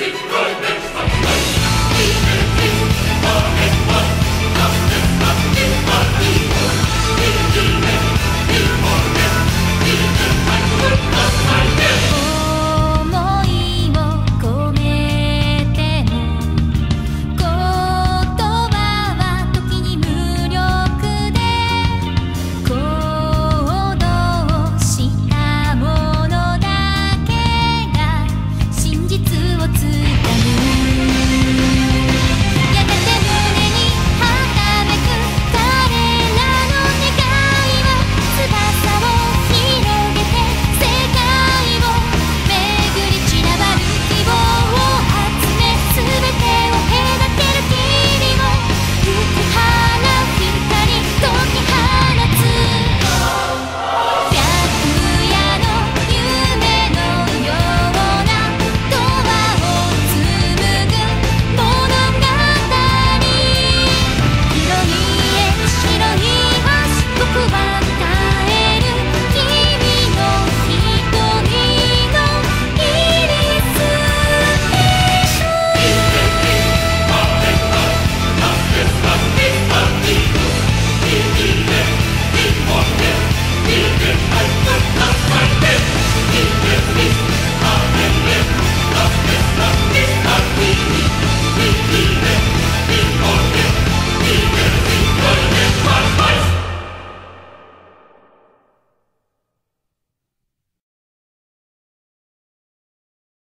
Musik, Musik, をつかむ